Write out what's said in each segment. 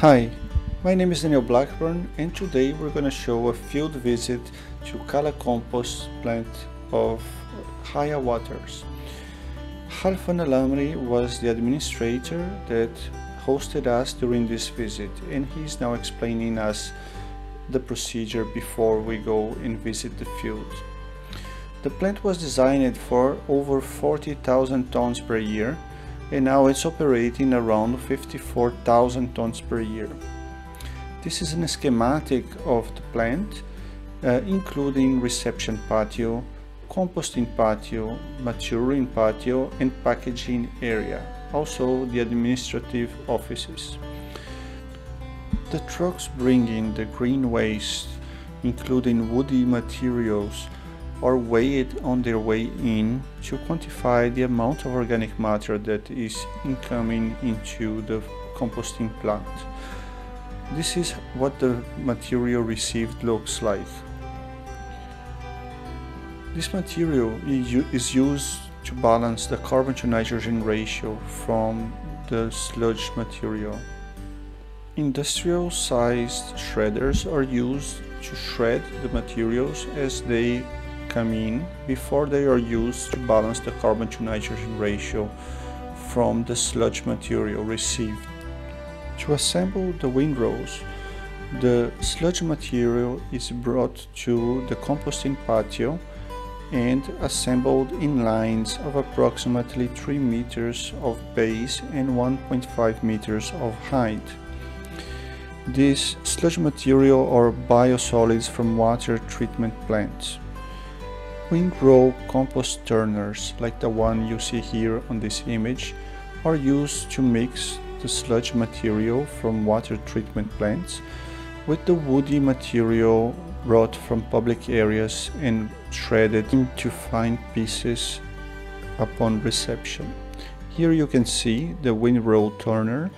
Hi, my name is Daniel Blackburn and today we're going to show a field visit to Kala Compost plant of Haya Waters. Halfan Alamri was the administrator that hosted us during this visit and he's now explaining us the procedure before we go and visit the field. The plant was designed for over 40,000 tons per year and now it's operating around 54,000 tons per year. This is a schematic of the plant, uh, including reception patio, composting patio, maturing patio and packaging area, also the administrative offices. The trucks bringing the green waste, including woody materials, or weigh it on their way in to quantify the amount of organic matter that is incoming into the composting plant. This is what the material received looks like. This material is used to balance the carbon to nitrogen ratio from the sludge material. Industrial sized shredders are used to shred the materials as they come in before they are used to balance the carbon to nitrogen ratio from the sludge material received. To assemble the windrows, the sludge material is brought to the composting patio and assembled in lines of approximately 3 meters of base and 1.5 meters of height. This sludge material are biosolids from water treatment plants. Windrow compost turners, like the one you see here on this image, are used to mix the sludge material from water treatment plants with the woody material brought from public areas and shredded into fine pieces upon reception. Here you can see the windrow turner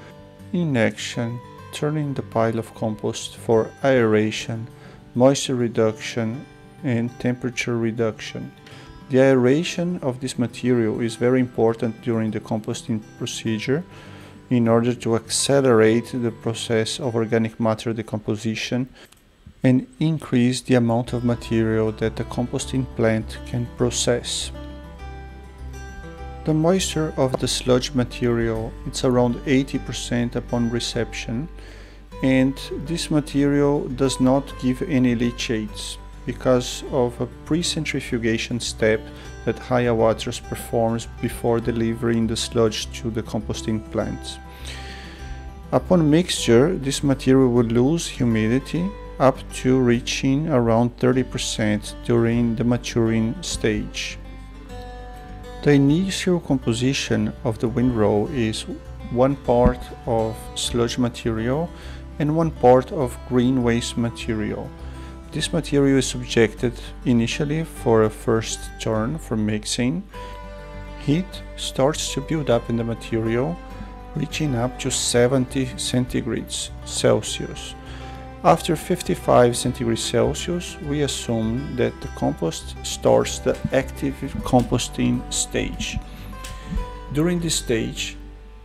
in action turning the pile of compost for aeration, moisture reduction and temperature reduction. The aeration of this material is very important during the composting procedure in order to accelerate the process of organic matter decomposition and increase the amount of material that the composting plant can process. The moisture of the sludge material is around 80% upon reception and this material does not give any leachates because of a pre-centrifugation step that Haya Waters performs before delivering the sludge to the composting plant. Upon mixture, this material will lose humidity up to reaching around 30% during the maturing stage. The initial composition of the windrow is one part of sludge material and one part of green waste material. This material is subjected initially for a first turn for mixing. Heat starts to build up in the material, reaching up to 70 centigrades Celsius. After 55 centigrades Celsius, we assume that the compost starts the active composting stage. During this stage,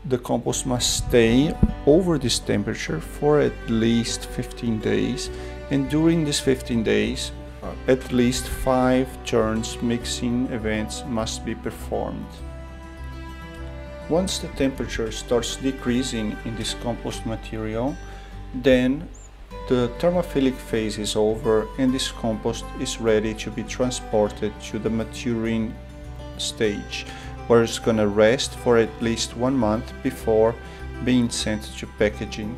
the compost must stay over this temperature for at least 15 days and during these 15 days uh, at least 5 turns mixing events must be performed. Once the temperature starts decreasing in this compost material, then the thermophilic phase is over and this compost is ready to be transported to the maturing stage where it's going to rest for at least one month before being sent to packaging.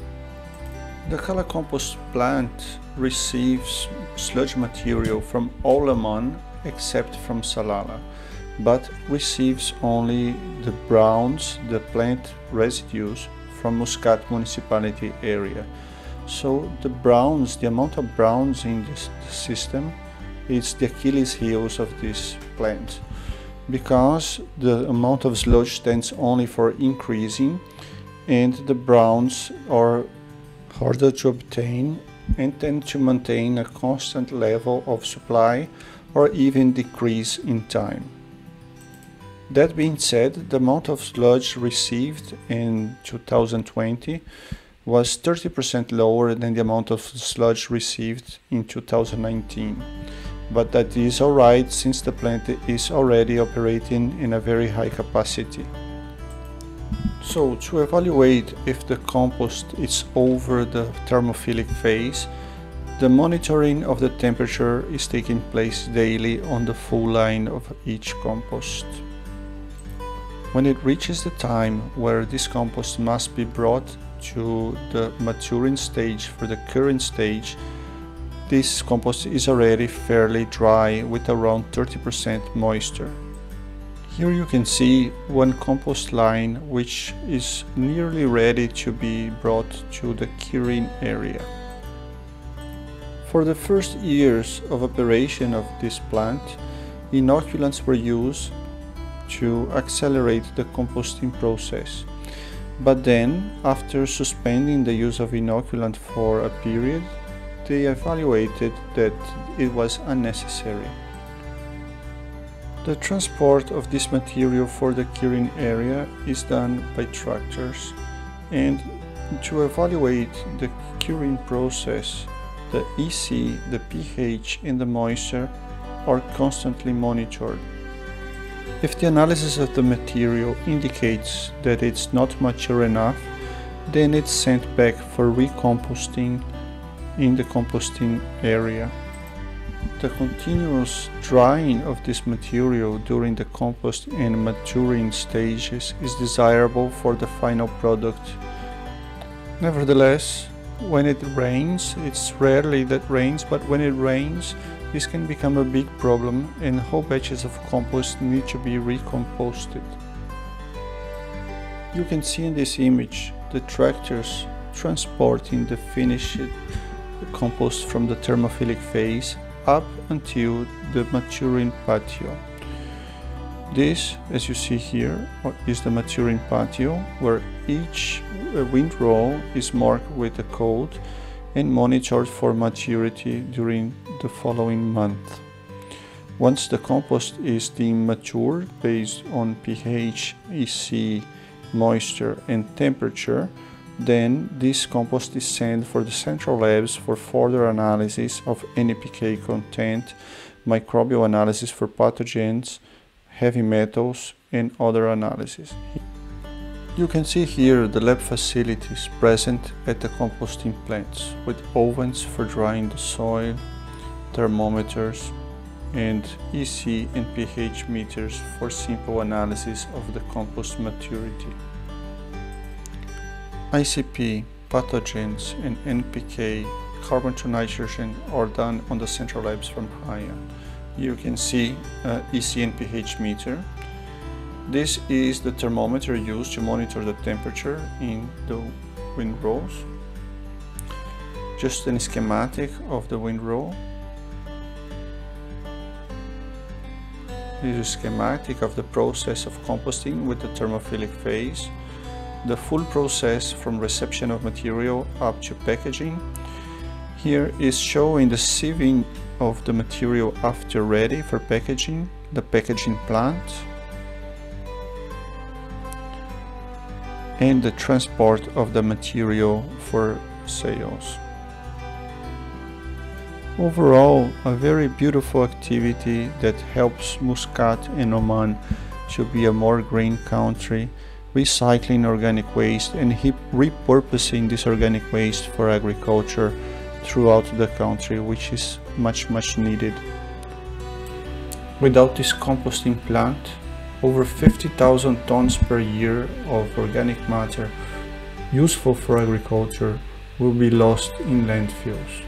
The Kala compost plant receives sludge material from all Oman except from Salalah, but receives only the browns, the plant residues from Muscat municipality area. So the browns, the amount of browns in this system is the Achilles heels of this plant because the amount of sludge tends only for increasing and the browns are harder to obtain and tend to maintain a constant level of supply or even decrease in time. That being said, the amount of sludge received in 2020 was 30% lower than the amount of sludge received in 2019. But that is alright since the plant is already operating in a very high capacity. So to evaluate if the compost is over the thermophilic phase, the monitoring of the temperature is taking place daily on the full line of each compost. When it reaches the time where this compost must be brought to the maturing stage for the curing stage, this compost is already fairly dry with around 30% moisture. Here you can see one compost line which is nearly ready to be brought to the curing area. For the first years of operation of this plant, inoculants were used to accelerate the composting process. But then, after suspending the use of inoculant for a period, they evaluated that it was unnecessary. The transport of this material for the curing area is done by tractors and to evaluate the curing process, the EC, the pH and the moisture are constantly monitored. If the analysis of the material indicates that it's not mature enough, then it's sent back for recomposting in the composting area. The continuous drying of this material during the compost and maturing stages is desirable for the final product. Nevertheless, when it rains, it's rarely that rains, but when it rains, this can become a big problem and whole batches of compost need to be recomposted. You can see in this image the tractors transporting the finished compost from the thermophilic phase up until the maturing patio. This, as you see here, is the maturing patio where each uh, windrow is marked with a code and monitored for maturity during the following month. Once the compost is deemed mature based on pH, EC, moisture and temperature, then this compost is sent for the central labs for further analysis of NPK content, microbial analysis for pathogens, heavy metals and other analysis. You can see here the lab facilities present at the composting plants with ovens for drying the soil, thermometers and EC and pH meters for simple analysis of the compost maturity. ICP, pathogens and NPK, carbon to nitrogen are done on the central labs from Haya. You can see uh, and pH meter this is the thermometer used to monitor the temperature in the windrows. Just a schematic of the windrow. This is a schematic of the process of composting with the thermophilic phase. The full process from reception of material up to packaging. Here is showing the sieving of the material after ready for packaging, the packaging plant, and the transport of the material for sales. Overall, a very beautiful activity that helps Muscat and Oman to be a more green country, recycling organic waste and repurposing this organic waste for agriculture throughout the country, which is much, much needed. Without this composting plant, over 50,000 tons per year of organic matter useful for agriculture will be lost in landfills.